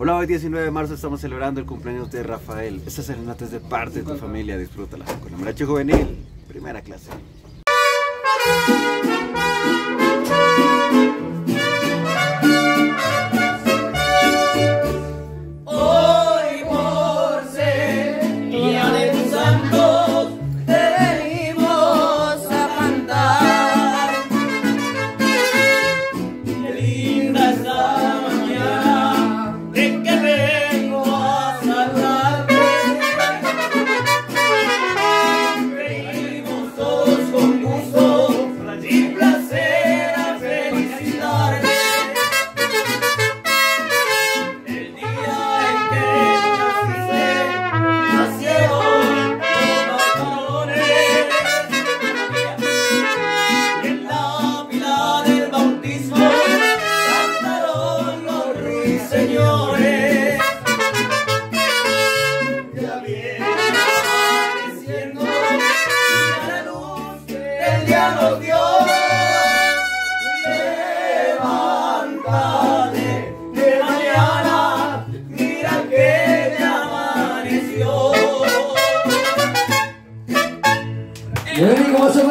Hola, hoy 19 de marzo estamos celebrando el cumpleaños de Rafael. Esta serenata es de parte de tu familia, disfrútala. Con el mariachi juvenil, primera clase.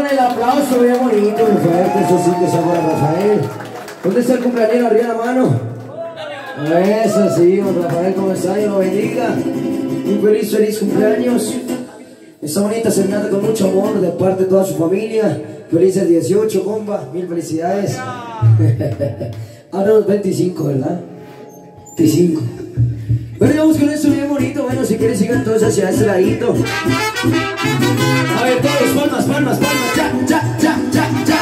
El aplauso, bien bonito, fuerte, eso sí que para Rafael. ¿Dónde está el cumpleañero? Arriba la mano. Eso sí, don Rafael, ¿cómo está? Dios lo bendiga. Un feliz, feliz cumpleaños. Esta bonita serenata con mucho amor de parte de toda su familia. Feliz el 18, comba. Mil felicidades. Ahora los 25, ¿verdad? 25. Bueno, vamos con esto bien bonito. Bueno, si quieres sigan todos hacia este ladito. A ver, todos, palmas, palmas, palmas. Ya, ya, ya, ya, ya,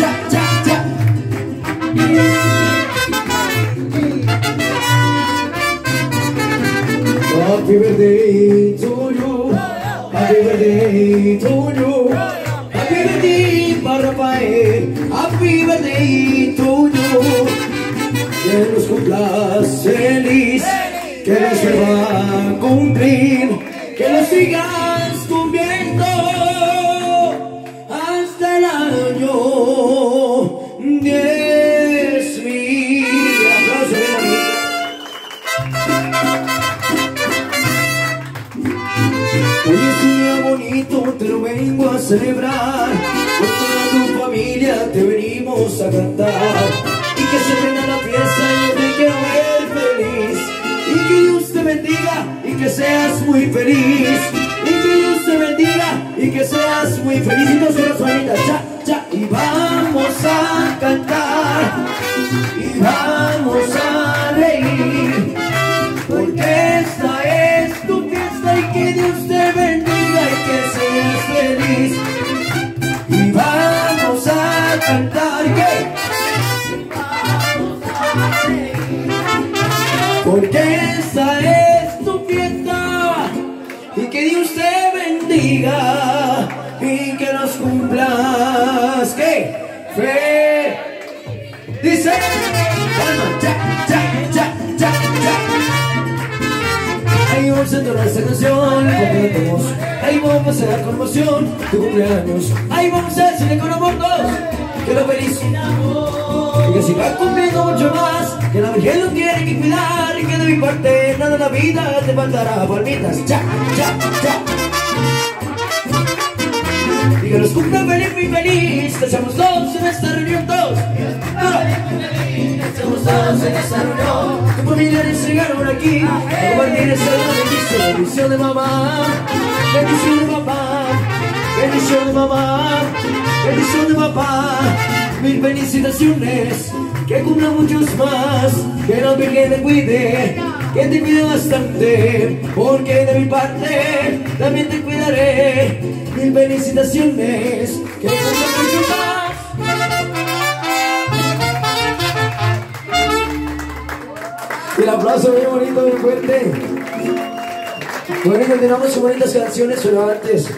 ya, ya, ya. Happy birthday to you. Happy birthday to you. Happy birthday para Rafael. Happy birthday to you. Que los cumplas feliz. Que se va a cumplir. Que los sigas porque esta es tu fiesta y que Dios te bendiga y que nos cumplas que fe dice palma, ya, ya, ya, ya. Ahí vamos a entonar esta canción. Ahí vamos a hacer con emoción tu cumpleaños. Ahí vamos a decirle con amor todos que lo feliz. Y que siga cumpliendo mucho más. Que la Virgen lo tiene que cuidar. Y que de mi parte nada en la vida te faltará palmitas. Ya, ya, ya. Y que los cumpla feliz, muy feliz. Que seamos todos en esta reunión, todos. Estamos todos en esta reunión. Tus familiares llegaron aquí. A compartir esta bendición. Bendición de mamá. Bendición de papá. Bendición de mamá. Bendición de papá. Mil felicitaciones. Que cumpla muchos más. Que la Virgen te cuide. Que te cuide bastante. Porque de mi parte también te cuidaré. Mil felicitaciones. Que cumpla muchos más. El aplauso bien bonito, bien fuerte. Bueno, continuamos con bonitas canciones, pero antes,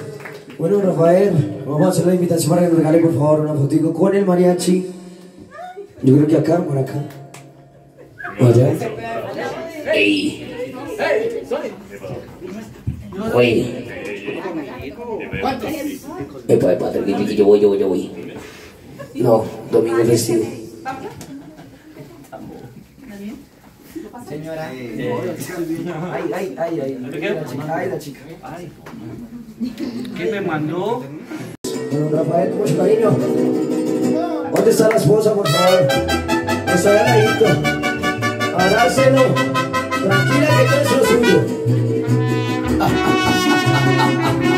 bueno, Rafael, vamos a hacer la invitación para que nos regale, por favor, una fotico con el mariachi. Yo creo que acá, por acá. Allá. Ey. Oye. Epa, epa, tranquilo, yo voy, yo voy, yo voy. No, domingo es festivo. Señora. Ay, ay, ay, ay. Ay, la chica. Ay. ¿Qué me mandó? Bueno, Rafael, mucho cariño. ¿Dónde está la esposa, por favor? Está de ladito. Abrácelo. Tranquila que todo es lo suyo.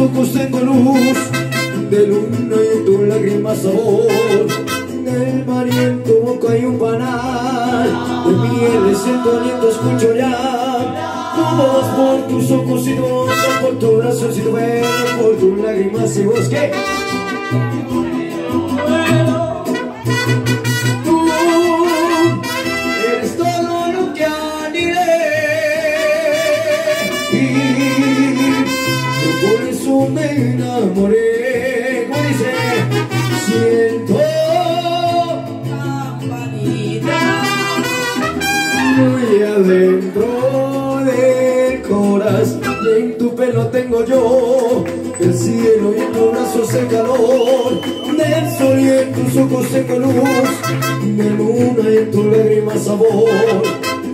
ojos tengo luz de luna y en tus lágrimas sabor. Del mar y en tu boca hay un panal de miel siento aliento escucho ya. Tu voz por tus ojos y tu boca por tus brazos y tu pelo por tus lágrimas y voz tengo luz de luna y en tus lágrimas sabor.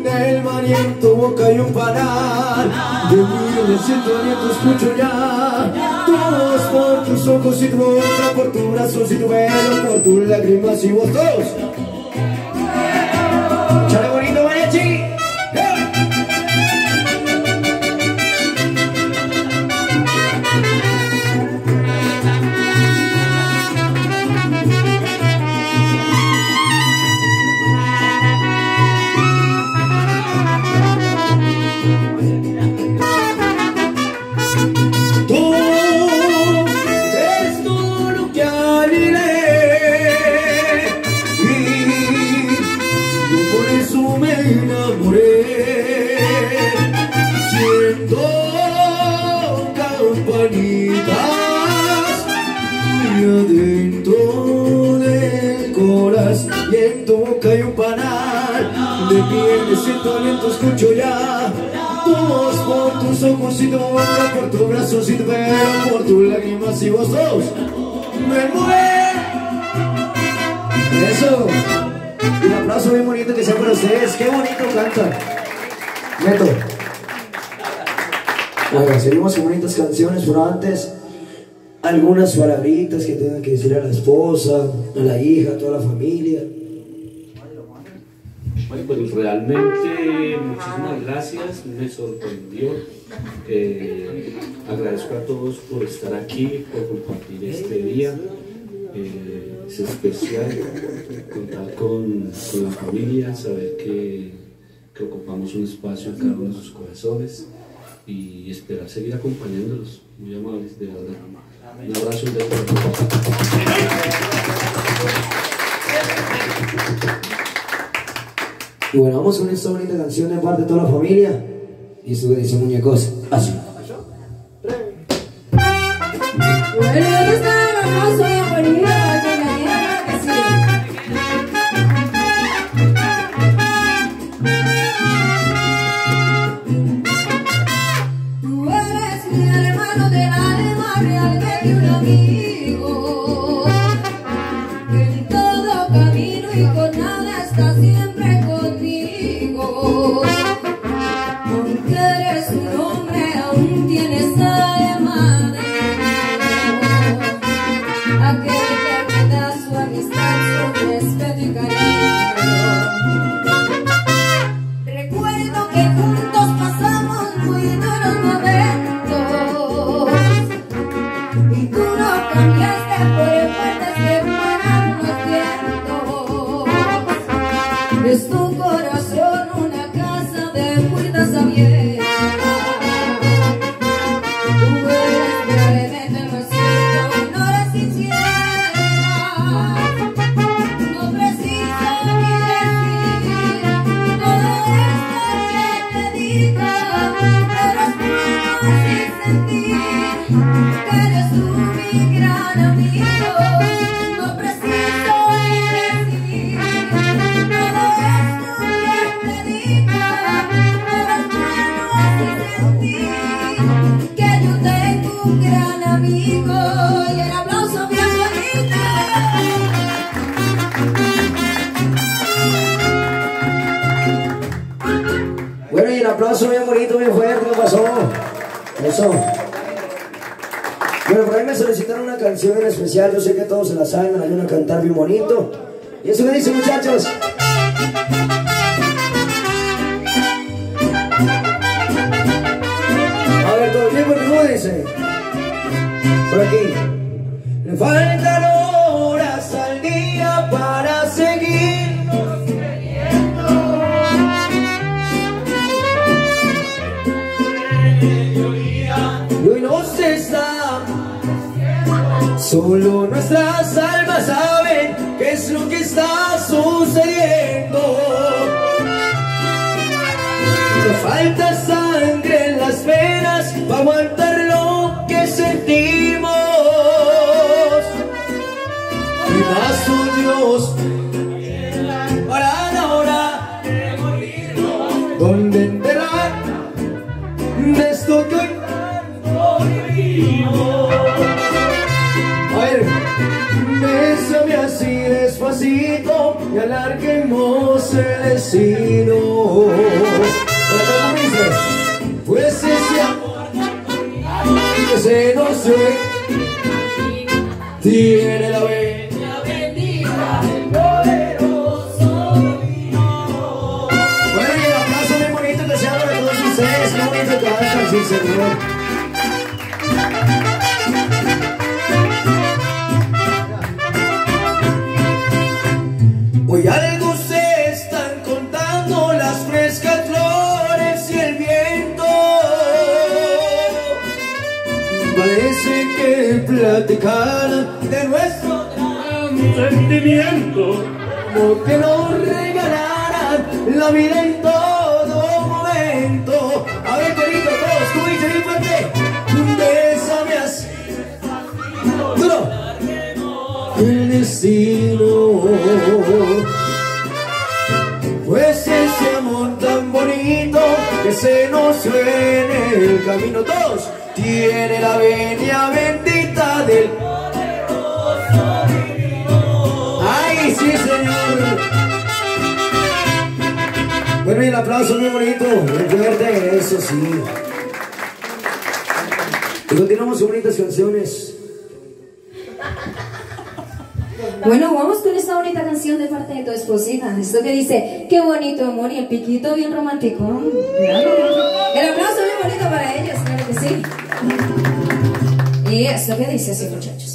Del mar y en tu boca hay un panal. De mí siento aliento escucho ya. Tu voz por tus ojos y tu boca por tus brazos y tu pelo por tus lágrimas y vos todos seguimos con bonitas canciones, pero antes algunas palabritas que tengan que decirle a la esposa, a la hija, a toda la familia. Bueno, pues realmente muchísimas gracias, me sorprendió. Eh, agradezco a todos por estar aquí, por compartir este día. Eh, es especial contar con, con la familia, saber que, que ocupamos un espacio en cada uno de sus corazones y esperar seguir acompañándolos. Muy amables, de verdad. Un abrazo de Y bueno, vamos con esta bonita canción de parte de toda la familia. Y que dice muñecos, así. Cantar bien bonito. Y eso me dice, muchachos. A ver, todo bien, porque ¿cómo dice? Por aquí. Le faltan Solo nuestras almas saben qué es lo que está sucediendo. Nos falta sangre en las venas para aguantar despacito y alarguemos el destino. Pero ¿cómo dice? Pues ese amor que se nos fue tiene la bella bendita del poderoso Bueno, y el aplauso bien bonito que se habla de todos ustedes, qué bonito que señor. Hoy sentimiento. Como que nos regalaran la vida en todo momento. A ver, corito, todos, tú dices bien fuerte. Bésame así. Duro. El destino. Pues ese amor tan bonito que se nos en el camino todos tiene la venia bendita del el aplauso muy bonito, muy fuerte, eso sí. Y continuamos con bonitas canciones. Bueno, vamos con esta bonita canción de parte de tu esposita. Esto que dice, qué bonito amor y el piquito bien romántico. El aplauso bien bonito para ellos, claro que sí. Y esto que dice así, muchachos.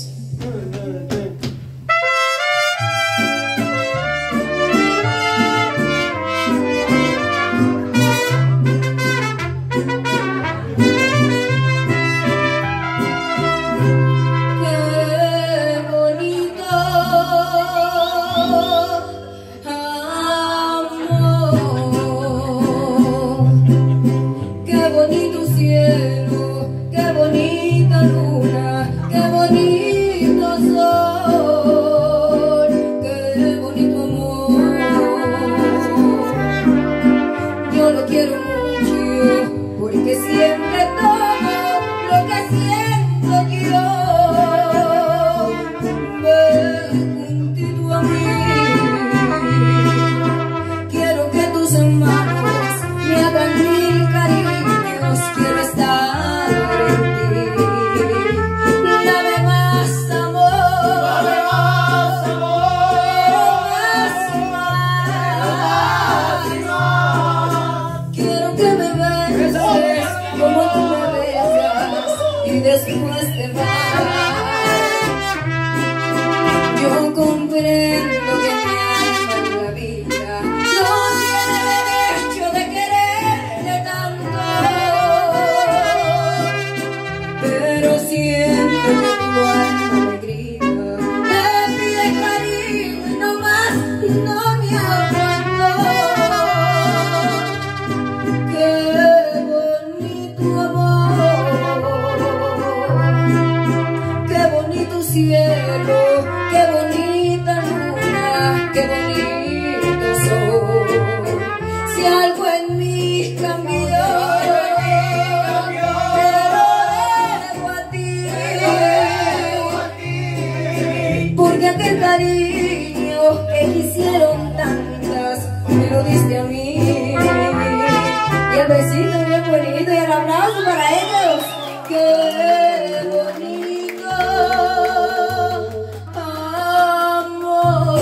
Después te besito bien bonito y el aplauso para ellos. ¡Qué bonito amor!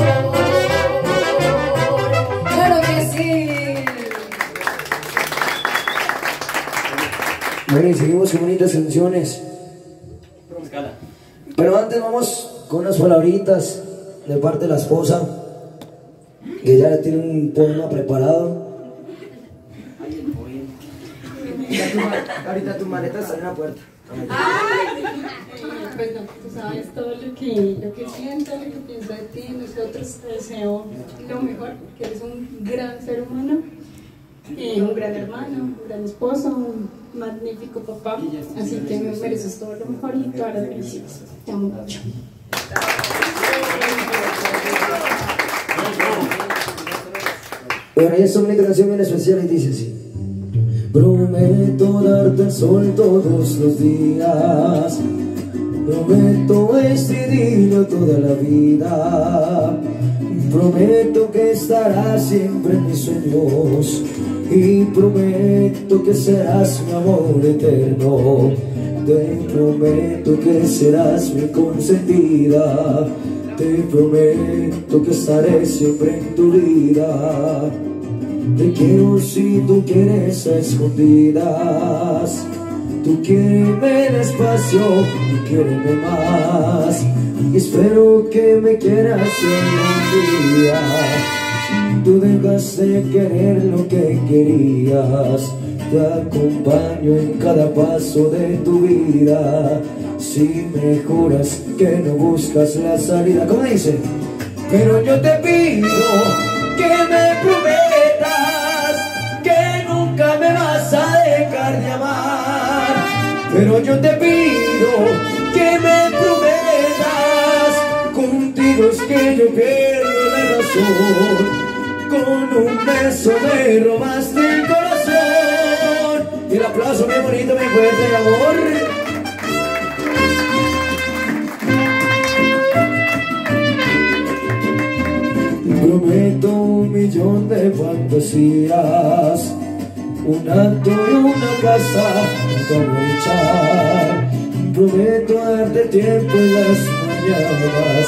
¡Claro que sí! Bueno, y seguimos con bonitas canciones. Pero antes vamos con unas palabritas de parte de la esposa, que ya tiene un poema preparado. Ahorita tu maleta está en la puerta. Bueno, tú sabes todo lo que, lo que siento, lo que pienso de ti. Nosotros te deseo lo mejor, porque eres un gran ser humano, y un gran hermano, un gran esposo, un magnífico papá. Así que me mereces todo lo mejor y todas las bendiciones. Te amo mucho. Bueno, y esta bonita canción bien especial y dice así. Prometo darte el sol todos los días. Prometo este día toda la vida. Prometo que estarás siempre en mis sueños. Y prometo que serás mi amor eterno. Te prometo que serás mi consentida. Te prometo que estaré siempre en tu vida. Te quiero si tú quieres a escondidas. Tú quieres despacio, tú quieres más. Y espero que me quieras en un día. Tú dejas de querer lo que querías. Te acompaño en cada paso de tu vida. Si me juras que no buscas la salida, ¿cómo dice? Pero yo te pido que me prometas Yo te pido que me prometas, contigo es que yo pierdo la razón. Con un beso me robaste el corazón. Y el aplauso bien bonito, bien fuerte, amor. Prometo un millón de fantasías Un acto y una casa aprovechar Prometo darte tiempo en las mañanas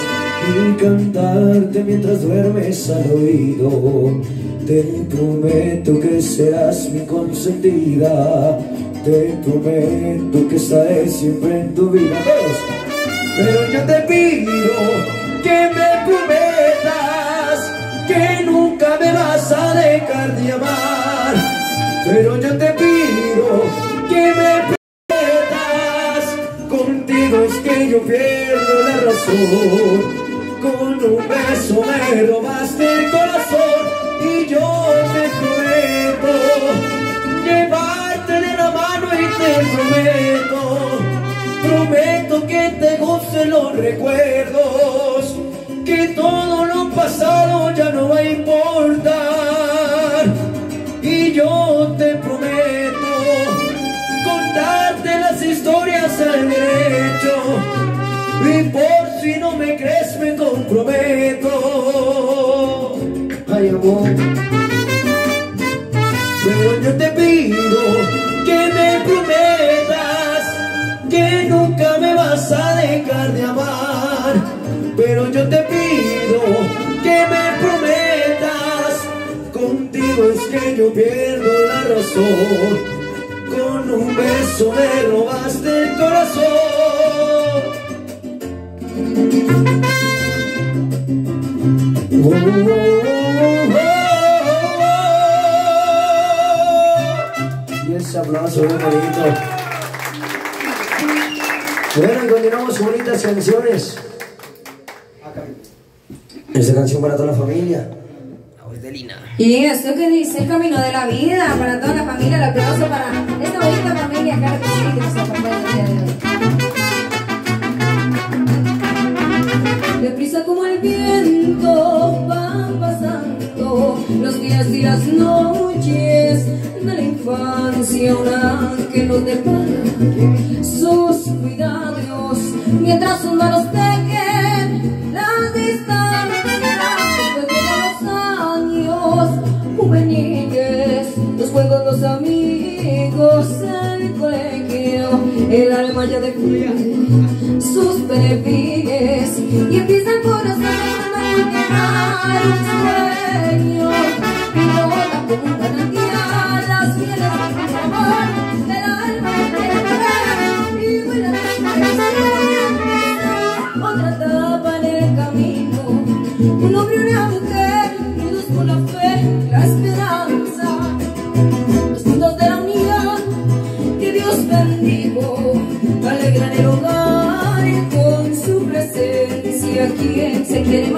Y cantarte mientras duermes al oído Te prometo que serás mi consentida Te prometo que estaré siempre en tu vida. Pero yo te pido que me prometas que nunca me vas a dejar de amar. Pero yo te pido que me prometas, contigo es que yo pierdo la razón. Con un beso me robaste el corazón y yo te prometo llevarte de la mano y te prometo Prometo que te goce los recuerdos, que todo lo pasado ya no va a importar. Y yo comprometo. Ay amor. Pero yo te pido que me prometas que nunca me vas a dejar de amar. Pero yo te pido que me prometas, contigo es que yo pierdo la razón. Con un beso me robaste Y ese aplauso bonito. Bueno, y continuamos con bonitas canciones. Esta canción para toda la familia. Y esto que dice el camino de la vida para toda la familia, el aplauso para esta bonita familia, claro que sí, que nos acompaña de hoy. Un sueño. Y nota como un manantial las mieles de su amor del alma y y vuela otra etapa en el camino, un hombre una mujer unidos por la fe, la esperanza, los puntos de la unión que Dios bendijo, alegran el hogar con su presencia. ¿Quién se quiere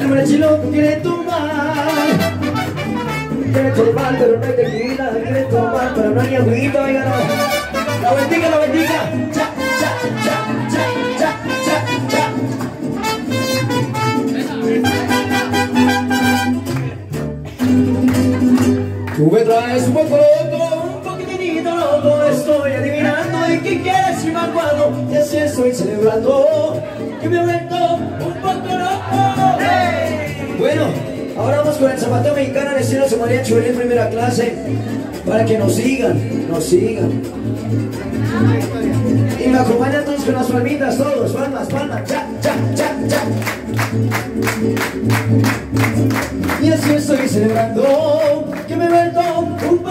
el marachiloco quiere tomar. Quiere tomar pero no hay tequila, quiere tomar pero no hay agüita, oiga no. La bendiga, la bendiga. Cha, cha, cha, cha, cha, cha, cha. Tú me traes un poco loco, un poquitito loco Estoy adivinando y que quieres y me acuerdo Y así estoy celebrando Que me he vuelto Bueno, ahora vamos con el zapateo mexicano al estilo su mariachi en primera clase Para que nos sigan, nos sigan. Y me acompañan todos con las palmitas, todos, palmas, palmas, cha, cha, cha, cha y así estoy celebrando que me vuelto un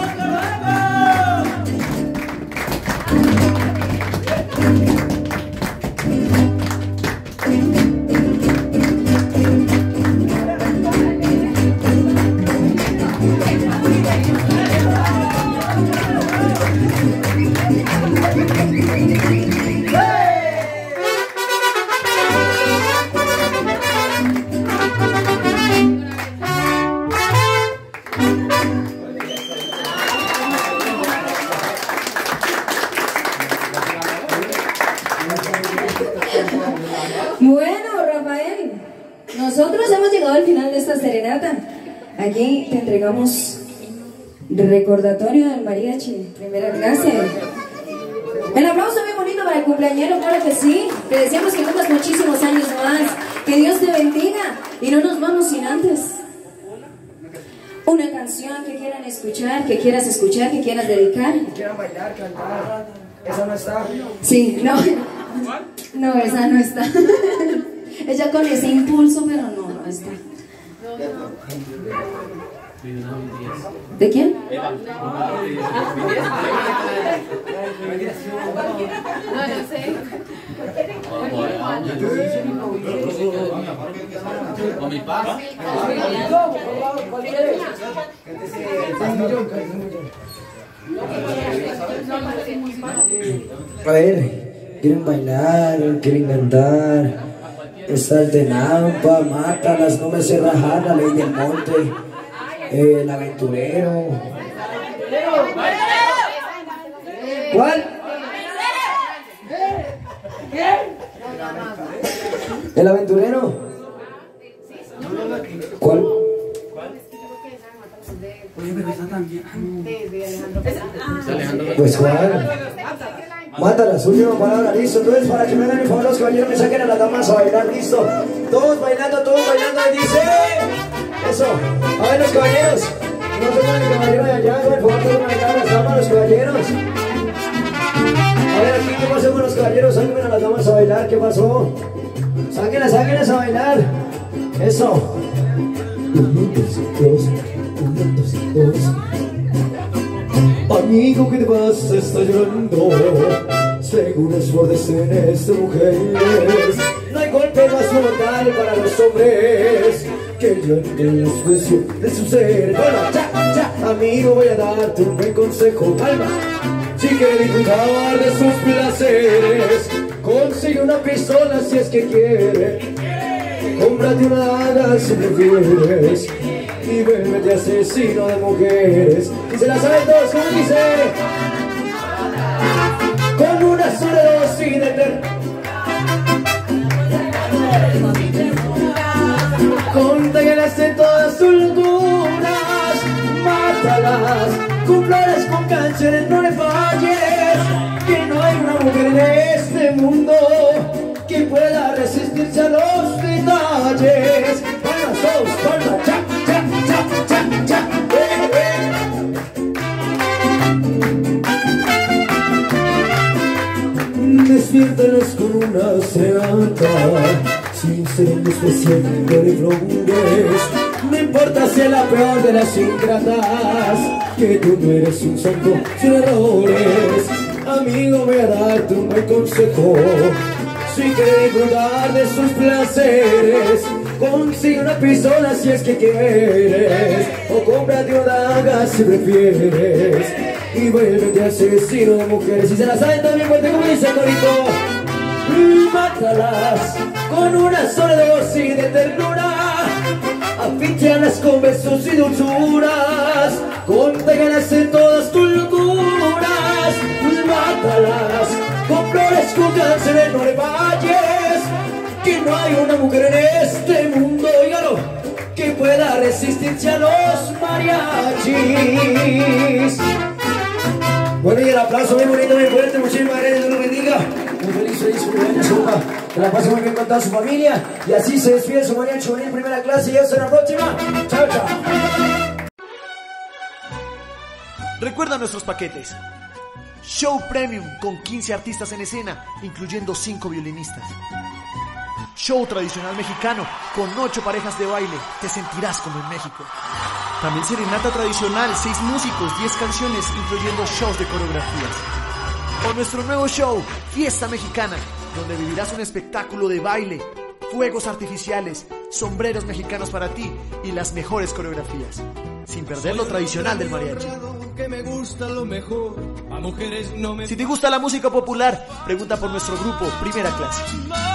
escuchar, que quieras escuchar, que quieras dedicar. Quieran bailar, cantar. Esa no está. Sí, no. No, esa no está. Ella con ese impulso, pero no, no está. ¿De quién? A ver, quieren bailar, quieren cantar. Está el de Nampa, Mátalas, No me sé rajar, ley del monte, el aventurero. ¿Cuál? ¿El aventurero? ¿Cuál? Pues cuál. Mátalas, última palabra, listo. Entonces, para que me hagan el favor, los caballeros me saquen a las damas a bailar, listo. Todos bailando, todos bailando, y dice. Eso. A ver, los caballeros. No se ponen el caballero de allá, por favor, todos bailar las damas, los caballeros. A ver, aquí, ¿qué pasó con los caballeros? Sáquenme a las damas a bailar, ¿qué pasó? Sáquenlas, sáquenlas a bailar. Eso. Amigo, ¿qué te pasa? Está llorando Según es por decenas de mujeres No hay golpe más mortal para los hombres Que el llanto y el desprecio. De sus seres Bueno, ya, ya, amigo, voy a darte un buen consejo. Alma, si quieres disfrutar de sus placeres. Consigue una pistola si es que quiere. Cómprate una daga si prefieres. Y vuélvete asesino de mujeres. Y se la saben todos, como dice. Con una sola dosis de Contágalas en todas sus locuras, mátalas, flores, con canciones, no le falles, que no hay una mujer en este mundo que pueda resistirse a los detalles. Palmas, todos, palmas, cha, cha, cha, cha, cha, eh, eh. Despiértalas con una seata, sin ser un especial de flores. No importa si es la peor de las ingratas, que tú no eres un santo sin errores. Amigo, voy a darte un buen consejo. Si quieres disfrutar de sus placeres, consigue una pistola si es que quieres, o cómprate una daga si prefieres, y vuélvete asesino de mujeres. Si se la saben también, fuerte como dice el corito, mátalas con una sola dosis de ternura, afichalas con besos y dulzuras, contégalas en todas tus locuras, mátalas con flores, con cánceres, no le falles, que no hay una mujer en este mundo, dígalo, que pueda resistirse a los mariachis. Bueno, y el aplauso muy bonito, muy fuerte, muchísimas gracias, Dios los bendiga. Cumpleaños, Sopa. Que la pase muy bien con toda su familia. Y así se despide su mariachi en primera clase. Y hasta la próxima. Chao, chao. Recuerda nuestros paquetes. Show Premium con 15 artistas en escena, incluyendo 5 violinistas. Show tradicional mexicano con 8 parejas de baile, te sentirás como en México. También serenata tradicional, 6 músicos, 10 canciones, incluyendo shows de coreografías. O nuestro nuevo show, Fiesta Mexicana, donde vivirás un espectáculo de baile, fuegos artificiales, sombreros mexicanos para ti y las mejores coreografías, sin perder lo tradicional del mariachi. Que me gusta lo mejor, a mujeres no me Si te gusta la música popular, pregunta por nuestro grupo Primera Clase.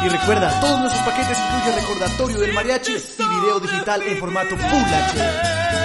Y recuerda, todos nuestros paquetes incluyen recordatorio del mariachi y video digital en formato Full HD.